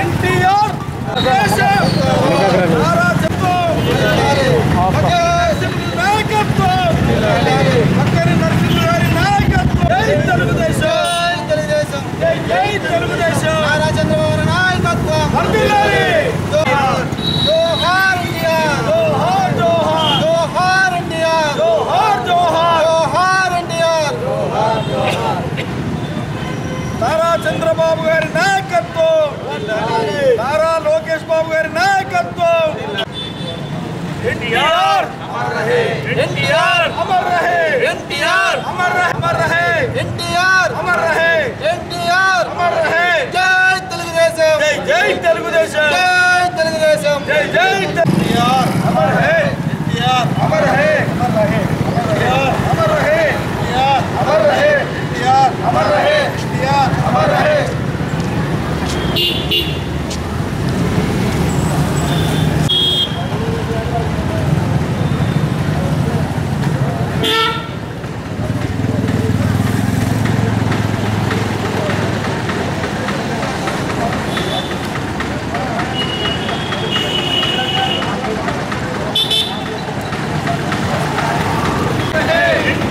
ఎన్టీఆర్ నారా చంద్రబాబు నాయకత్వం పక్కన నరసింహ గారి నాయకత్వం జై తెలుగుదేశం జై జై తెలుగుదేశం చంద్రబాబు గారి నాయకత్వం. నారా లోకేష్ బాబు గారి నాయకత్వం. ఎన్టీఆర్! ఎన్టీఆర్! అమర్ రహే! ఎన్టీఆర్! అమర్ రహే! అమర్ రహే! ఎన్టీఆర్! అమర్ రహే! ఎన్టీఆర్! అమర్ రహే! జై తెలుగుదేశం! జై జై తెలుగుదేశం! జై తెలుగుదేశం! జై జై ఎన్టీఆర్! అమర్ రహే! ఎన్టీఆర్! అమర్ రహే! అమర్ రహే అమర్ రహే ఎన్టీఆర్ అమర్ రహే ఎన్టీఆర్ అమర్ రహే ఎన్టీఆర్ అమర్ రహే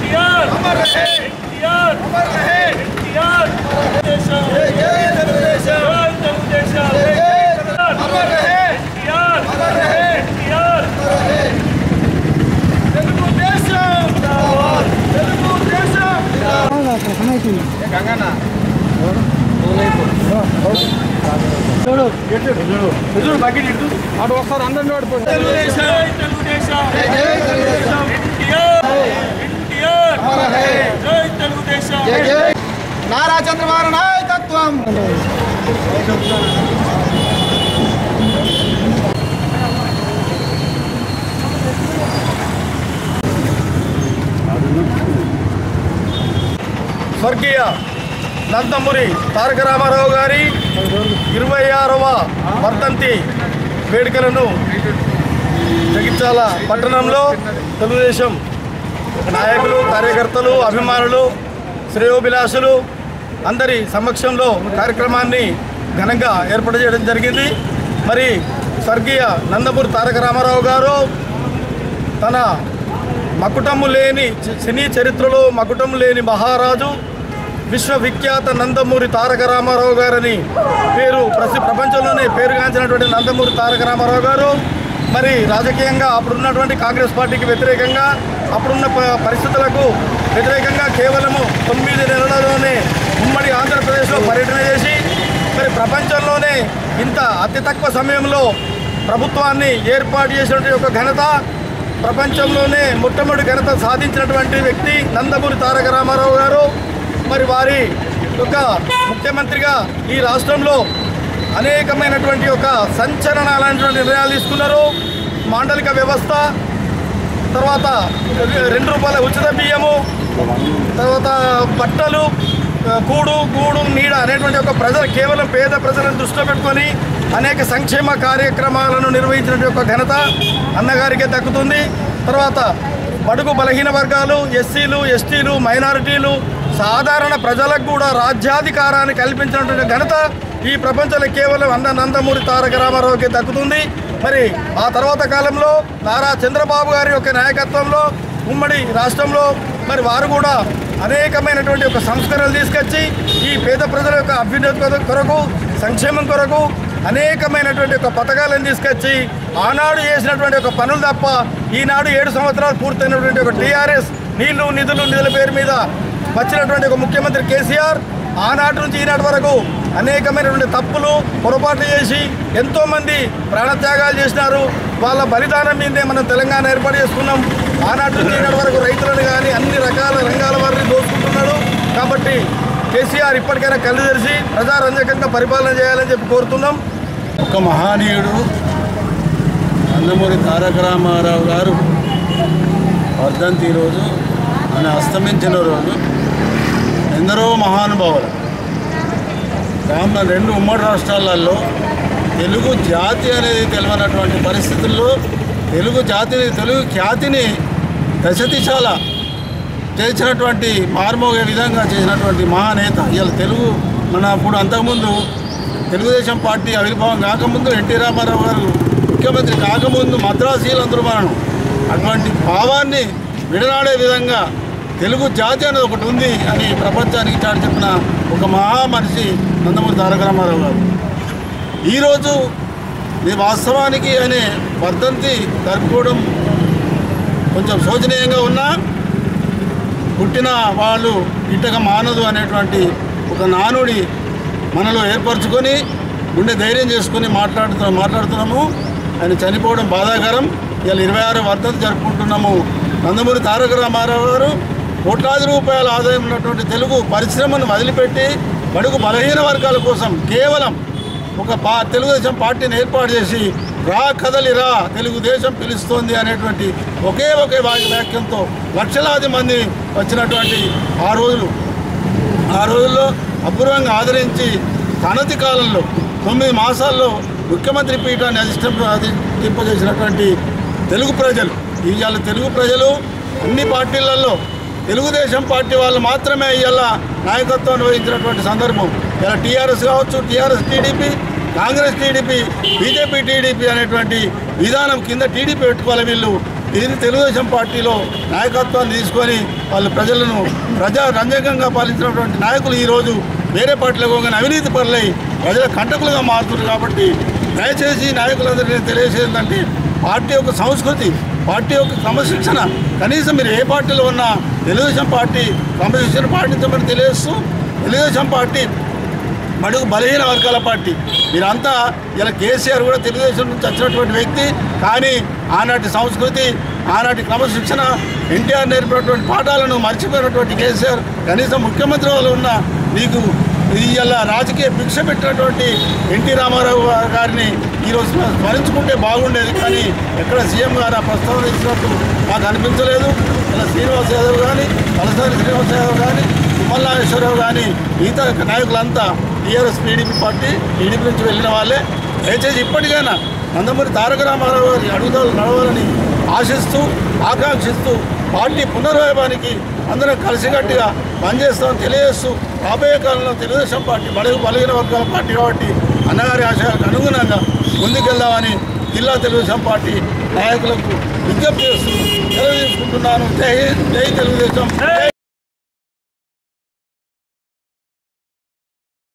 ఎన్టీఆర్ అమర్ రహే ఎన్టీఆర్ అమర్ రహే ఎన్టీఆర్ తెలుగుదేశం జై జై తెలుగుదేశం జై తెలుగుదేశం జై జై తెలుగుదేశం అమర్ రహే ఎన్టీఆర్ అమర్ రహే ఎన్టీఆర్ తెలుగుదేశం తెలుగుదేశం తెలుగుదేశం జై తెలుగుదేశం ఎన్టీఆర్ ఎన్టీఆర్ జై తెలుగుదేశం నారా చంద్రబాబు నాయకత్వం స్వర్గీయ నందమూరి తారక రామారావు గారి ఇరవై ఆరవ వర్ధంతి వేడుకలను జగిత్యాల పట్టణంలో తెలుగుదేశం నాయకులు కార్యకర్తలు అభిమానులు శ్రేయోభిలాషులు అందరి సమక్షంలో కార్యక్రమాన్ని ఘనంగా ఏర్పాటు చేయడం జరిగింది. మరి స్వర్గీయ నందమూరి తారక రామారావు గారు తన మకుటము లేని చి- సినీ చరిత్రలో మకుటము లేని మహారాజు విశ్వవిఖ్యాత నందమూరి తారక రామారావు గారని పేరు ప్రసి ప్రపంచంలోనే పేరుగాంచినటువంటి నందమూరి తారక రామారావు గారు. మరి రాజకీయంగా అప్పుడున్నటువంటి కాంగ్రెస్ పార్టీకి వ్యతిరేకంగా అప్పుడున్న పరిస్థితులకు వ్యతిరేకంగా కేవలము తొమ్మిది నెలలలోనే ఉమ్మడి ఆంధ్రప్రదేశ్లో పర్యటన చేసి మరి ప్రపంచంలోనే ఇంత అతి తక్కువ సమయంలో ప్రభుత్వాన్ని ఏర్పాటు చేసినటువంటి ఒక ఘనత ప్రపంచంలోనే మొట్టమొదటి ఘనత సాధించినటువంటి వ్యక్తి నందమూరి తారక రామారావు గారు. మరి వారి యొక్క ముఖ్యమంత్రిగా ఈ రాష్ట్రంలో అనేకమైనటువంటి ఒక సంచలన అలాంటి నిర్ణయాలు తీసుకున్నారు. మాండలిక వ్యవస్థ తర్వాత రెండు రూపాయల ఉచిత బియ్యము తర్వాత బట్టలు కూడు గూడు నీడ అనేటువంటి ఒక ప్రజలు కేవలం పేద ప్రజలను దృష్టిలో పెట్టుకొని అనేక సంక్షేమ కార్యక్రమాలను నిర్వహించినటువంటి ఒక ఘనత అన్నగారికే దక్కుతుంది. తర్వాత బడుగు బలహీన వర్గాలు ఎస్సీలు ఎస్టీలు మైనారిటీలు సాధారణ ప్రజలకు కూడా రాజ్యాధికారాన్ని కల్పించినటువంటి ఘనత ఈ ప్రపంచంలో కేవలం అన్న నందమూరి తారక రామారావుకి దక్కుతుంది. మరి ఆ తర్వాత కాలంలో నారా చంద్రబాబు గారి యొక్క నాయకత్వంలో ఉమ్మడి రాష్ట్రంలో మరి వారు కూడా అనేకమైనటువంటి ఒక సంస్కరణలు తీసుకొచ్చి ఈ పేద ప్రజల యొక్క అభ్యున్నతి కొరకు సంక్షేమం కొరకు అనేకమైనటువంటి ఒక పథకాలను తీసుకొచ్చి ఆనాడు చేసినటువంటి ఒక పనులు తప్ప ఈనాడు ఏడు సంవత్సరాలు పూర్తయినటువంటి ఒక టీఆర్ఎస్ నీళ్ళు నిధులు నిధుల పేరు మీద వచ్చినటువంటి ఒక ముఖ్యమంత్రి కేసీఆర్ ఆనాటి నుంచి ఈనాటి వరకు అనేకమైనటువంటి తప్పులు పొరపాట్లు చేసి ఎంతోమంది ప్రాణత్యాగాలు చేసినారు. వాళ్ళ బలిదానం మీదే మనం తెలంగాణ ఏర్పాటు చేసుకున్నాం. ఆనాటి నుంచి ఈనాటి వరకు రైతులను కానీ అన్ని రకాల రంగాల వారిని దోచుకుంటున్నాడు కాబట్టి కేసీఆర్ ఇప్పటికైనా కళ్ళు తెరిచి ప్రజారంజకంగా పరిపాలన చేయాలని చెప్పి కోరుతున్నాం. ఒక మహానీయుడు నందమూరి తారక రామారావు గారు వర్ధంతి రోజు ఆయన అస్తమించిన రోజు ఎందరో మహానుభావులు. రామ రెండు ఉమ్మడి రాష్ట్రాలలో తెలుగు జాతి అనేది తెలియనటువంటి పరిస్థితుల్లో తెలుగు జాతిని తెలుగు ఖ్యాతిని దశ దిశాల చేసినటువంటి మార్మోగే విధంగా చేసినటువంటి మహానేత. ఇవాళ తెలుగు మన అప్పుడు అంతకుముందు తెలుగుదేశం పార్టీ ఆవిర్భావం కాకముందు ఎన్టీ రామారావు గారు ముఖ్యమంత్రి కాకముందు మద్రాసీలందరూ మనం అటువంటి భావాన్ని విడనాడే విధంగా తెలుగు జాతి అనేది ఒకటి ఉంది అని ప్రపంచానికి చాటి చెప్పిన ఒక మహా మనిషి నందమూరి తారక రామారావు గారు. ఈరోజు ఇది వాస్తవానికి అనే వర్ధంతి జరుపుకోవడం కొంచెం శోచనీయంగా ఉన్నా పుట్టిన వాళ్ళు ఇట్టక మానదు అనేటువంటి ఒక నానుడి మనలో ఏర్పరచుకొని గుండె ధైర్యం చేసుకొని మాట్లాడుతు మాట్లాడుతున్నాము. ఆయన చనిపోవడం బాధాకరం. ఇలా ఇరవై ఆరు వర్ధంతి జరుపుకుంటున్నాము నందమూరి తారక రామారావు గారు. కోట్లాది రూపాయల ఆదాయం ఉన్నటువంటి తెలుగు పరిశ్రమను వదిలిపెట్టి బడుగు బలహీన వర్గాల కోసం కేవలం ఒక పా తెలుగుదేశం పార్టీని ఏర్పాటు చేసి రా కదలి రా తెలుగుదేశం పిలుస్తోంది అనేటువంటి ఒకే ఒకే వాక్యంతో లక్షలాది మంది వచ్చినటువంటి ఆ రోజులు. ఆ రోజుల్లో అపూర్వంగా ఆదరించి అనతి కాలంలో తొమ్మిది మాసాల్లో ముఖ్యమంత్రి పీఠాన్ని అధిష్టం అధిష్టింపజేసినటువంటి తెలుగు ప్రజలు. ఇవాళ తెలుగు ప్రజలు అన్ని పార్టీలలో తెలుగుదేశం పార్టీ వాళ్ళు మాత్రమే ఇలా నాయకత్వం వహించినటువంటి సందర్భం. ఇలా టీఆర్ఎస్ కావచ్చు TRS TDP Congress TDP BJP TDP అనేటువంటి విధానం కింద టీడీపీ పెట్టుకోవాలి వీళ్ళు. దీనిని తెలుగుదేశం పార్టీలో నాయకత్వాన్ని తీసుకొని వాళ్ళు ప్రజలను ప్రజా రంజకంగా పాలించినటువంటి నాయకులు ఈరోజు వేరే పార్టీలకు పోగానే అవినీతి పరులై ప్రజల కంటకులుగా మారుతున్నారు కాబట్టి దయచేసి నాయకులందరినీ తెలియజేసేది పార్టీ యొక్క సంస్కృతి పార్టీ యొక్క క్రమశిక్షణ. కనీసం మీరు ఏ పార్టీలో ఉన్నా తెలుగుదేశం పార్టీ క్రమశిక్షణ పాటించమని తెలియజేస్తూ తెలుగుదేశం పార్టీ మడుగు బలహీన వర్గాల పార్టీ. మీరంతా ఇలా కేసీఆర్ కూడా తెలుగుదేశం నుంచి వచ్చినటువంటి వ్యక్తి. కానీ ఆనాటి సంస్కృతి ఆనాటి క్రమశిక్షణ ఎన్టీఆర్ నేర్పినటువంటి పాఠాలను మర్చిపోయినటువంటి కేసీఆర్ కనీసం ముఖ్యమంత్రి వాళ్ళు ఉన్న నీకు ఇవాళ రాజకీయ భిక్ష పెట్టినటువంటి ఎన్టీ రామారావు గారిని ఈరోజు స్మరించుకుంటే బాగుండేది కానీ ఎక్కడ సీఎం గారు ఆ ప్రస్తావన ఇచ్చినట్టు నాకు అనిపించలేదు. ఇలా శ్రీనివాస్ యాదవ్ కానీ తలసాని శ్రీనివాస్ యాదవ్ కానీ తుమ్మల కానీ మిగతా నాయకులంతా టీఆర్ఎస్ టీడీపీ పార్టీ టీడీపీ నుంచి వెళ్ళిన వాళ్ళే. దయచేసి ఇప్పటికైనా నందమూరి తారక రామారావు గారి అడుగుదలు నడవాలని ఆశిస్తూ ఆకాంక్షిస్తూ పార్టీ పునర్వైభానికి అందరం కలిసికట్టుగా పనిచేస్తామని తెలియజేస్తూ రాబోయే కాలంలో తెలుగుదేశం పార్టీ బడుగు బలహీన వర్గాల పార్టీ కాబట్టి అన్నగారి ఆశయాలకు అనుగుణంగా ముందుకెళ్దామని జిల్లా తెలుగుదేశం పార్టీ నాయకులకు విజ్ఞప్తి చేస్తూ తెలియజేసుకుంటున్నాను జై జై తెలుగుదేశం.